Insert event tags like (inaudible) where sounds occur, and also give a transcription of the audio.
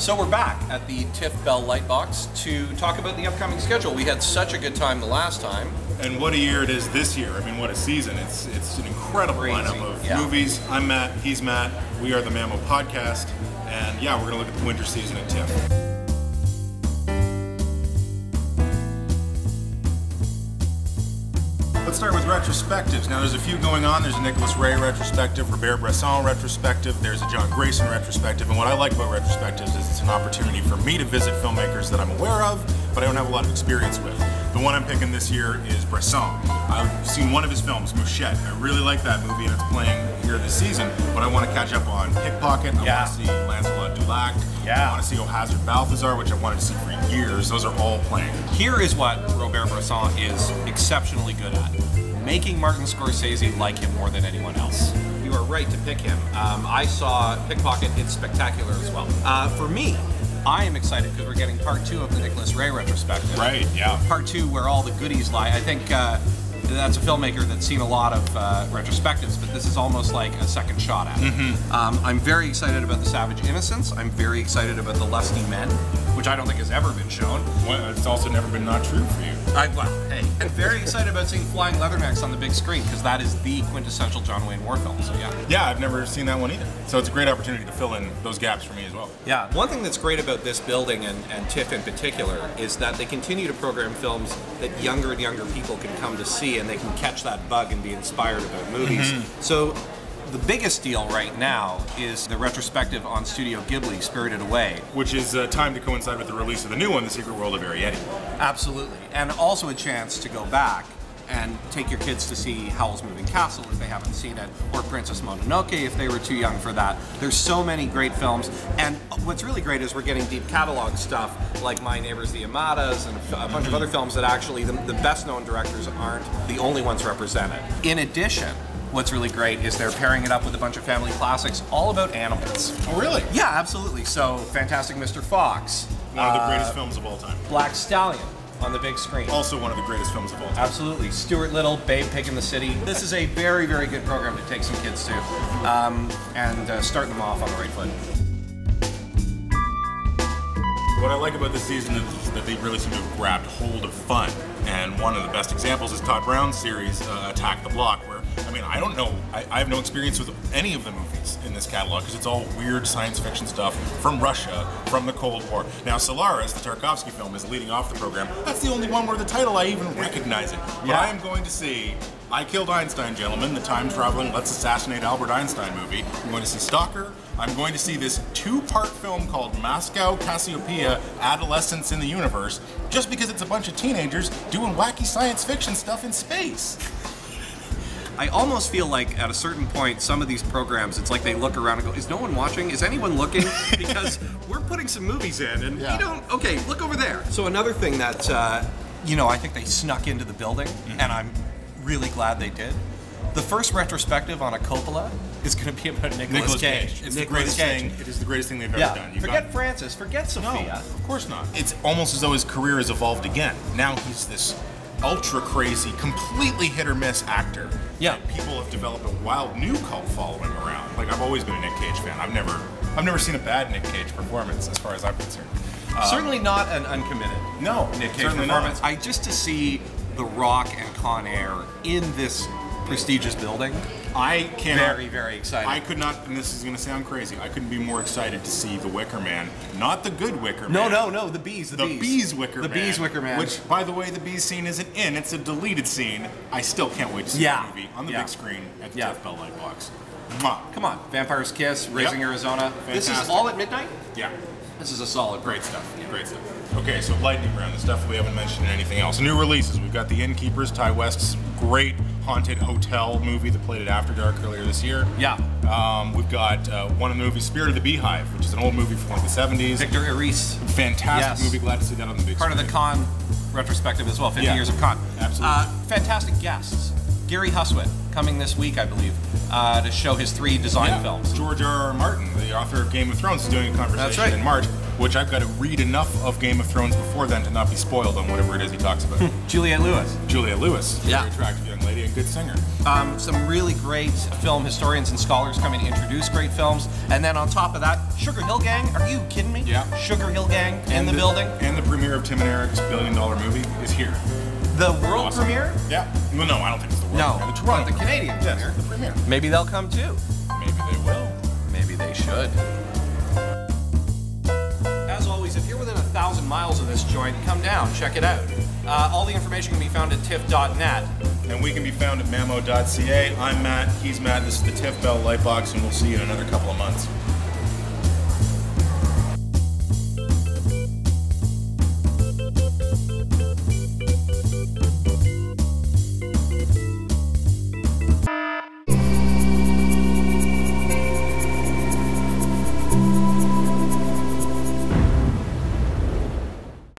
So we're back at the TIFF Bell Lightbox to talk about the upcoming schedule. We had such a good time the last time. And what a year it is this year. I mean, what a season. It's it's an incredible Crazy, lineup of yeah. movies. I'm Matt, he's Matt. We are the MAMO Podcast. And yeah, we're going to look at the winter season at TIFF. Let's start with retrospectives. Now, there's a few going on. There's a Nicholas Ray retrospective, Robert Bresson retrospective, there's a John Greyson retrospective. And what I like about retrospectives is it's an opportunity for me to visit filmmakers that I'm aware of, but I don't have a lot of experience with. The one I'm picking this year is Bresson. I've seen one of his films, Mouchette. I really like that movie, and it's playing here this season, but I want to catch up on Pickpocket. I Yeah. want to see Lancelot du Lac. Yeah. I want to see Oh Hazard Balthazar, which I wanted to see for years. Those are all playing. Here is what Robert Bresson is exceptionally good at making Martin Scorsese like him more than anyone else. You are right to pick him. Um, I saw Pickpocket, it's spectacular as well. Uh, for me, I am excited because we're getting part two of the Nicholas Ray retrospective. Right, yeah. Part two, where all the goodies lie. I think uh, that's a filmmaker that's seen a lot of uh, retrospectives, but this is almost like a second shot at it. Um, I'm very excited about The Savage Innocence. I'm very excited about The Lusty Men, which I don't think has ever been shown. Well, it's also never been not true for you. I, well, hey. I'm very excited about seeing Flying Leathernecks on the big screen because that is the quintessential John Wayne war film. So yeah. Yeah, I've never seen that one either. So it's a great opportunity to fill in those gaps for me as well. Yeah. One thing that's great about this building and, and TIFF in particular is that they continue to program films that younger and younger people can come to see and they can catch that bug and be inspired about movies. Mm-hmm. So the biggest deal right now is the retrospective on Studio Ghibli, Spirited Away. Which is uh, time to coincide with the release of the new one, The Secret World of Arrietty. Absolutely. And also a chance to go back and take your kids to see Howl's Moving Castle if they haven't seen it, or Princess Mononoke if they were too young for that. There's so many great films, and what's really great is we're getting deep catalog stuff like My Neighbors the Yamadas and a bunch of other films that actually the, the best known directors aren't the only ones represented. In addition, what's really great is they're pairing it up with a bunch of family classics all about animals. Oh, really? Yeah, absolutely. So, Fantastic Mr. Fox, One of the uh, greatest films of all time. Black Stallion on the big screen. Also one of the greatest films of all time. Absolutely. Stuart Little, Babe Pig in the City. This is a very, very good program to take some kids to um, and uh, start them off on the right foot. What I like about this season is that they really seem to have grabbed hold of fun. And one of the best examples is Todd Brown's series, uh, Attack the Block, where, I mean, I don't know, I, I have no experience with any of the movies in this catalog because it's all weird science fiction stuff from Russia, from the Cold War. Now, Solaris, the Tarkovsky film, is leading off the program. That's the only one where the title I even recognize it. But Yeah. I am going to see I Killed Einstein, gentlemen, the time traveling Let's Assassinate Albert Einstein movie. I'm going to see Stalker. I'm going to see this two part film called Moscow Cassiopeia Adolescence in the Universe, just because it's a bunch of teenagers doing wacky science fiction stuff in space. I almost feel like at a certain point, some of these programs, it's like they look around and go, "Is no one watching? Is anyone looking?" (laughs) Because we're putting some movies in, and Yeah. you don't. Okay, look over there. So another thing that uh, you know, I think they snuck into the building, and I'm really glad they did. The first retrospective on a Coppola is going to be about Nicolas, Nicolas Cage. Cage. It's the greatest Cage. thing. It is the greatest thing they've ever Yeah. done. You've forget got- Francis. Forget Sofia. No, of course not. It's almost as though his career has evolved again. Now he's this ultra crazy, completely hit or miss actor. Yeah. that people have developed a wild new cult following around. Like I've always been a Nick Cage fan. I've never, I've never seen a bad Nick Cage performance, as far as I'm concerned. Um, Certainly not an uncommitted No, Nick Cage performance. not. I just to see The Rock and Con Air in this prestigious building. I cannot. Very, very excited. I could not, and this is going to sound crazy. I couldn't be more excited to see the Wicker Man, not the good Wicker Man. no, no. No, the bees. The, The bees. bees Wicker The Man. The bees Wicker Man. Which, by the way, the bees scene isn't in. It's a deleted scene. I still can't wait to see Yeah. the movie on the Yeah. big screen at the Yeah. TIFF Bell Lightbox. Mwah. Come on, Vampire's Kiss, Raising Yep. Arizona. This is all at midnight. Yeah. This is a solid. Great stuff. Great stuff. Okay, so lightning round, the stuff we haven't mentioned in anything else. New releases. We've got The Innkeepers, Ti West's great haunted hotel movie that played at After Dark earlier this year. Yeah. Um, we've got uh, one of the movies, Spirit of the Beehive, which is an old movie from like the 70s. Victor Erice, Fantastic Yes. movie. Glad to see that on the big part of the. Con retrospective as well. 50 Yeah. years of Con. Absolutely. Uh, fantastic guests. Gary Hustwit coming this week, I believe, uh, to show his three design Yeah. films. George R. R. Martin, the author of Game of Thrones, is doing a conversation That's right. in March. Which I've got to read enough of Game of Thrones before then to not be spoiled on whatever it is he talks about. Juliette Lewis. Julia Lewis, Yeah. very attractive young lady and good singer. Um, some really great film historians and scholars coming to introduce great films. And then on top of that, Sugarhill Gang. Are you kidding me? Yeah. Sugarhill Gang in the, building. And the premiere of Tim and Eric's billion dollar movie is here. The world Awesome. premiere? Yeah. Well, no, I don't think it's the world No, premiere. The but Toronto the Canadian Yes, premiere. the premiere. Maybe they'll come too. Maybe they will. Maybe they should. Come down, check it out. Uh, all the information can be found at tiff.net. And we can be found at mamo.ca. I'm Matt. He's Matt. This is the TIFF Bell Lightbox, and we'll see you in another couple of months.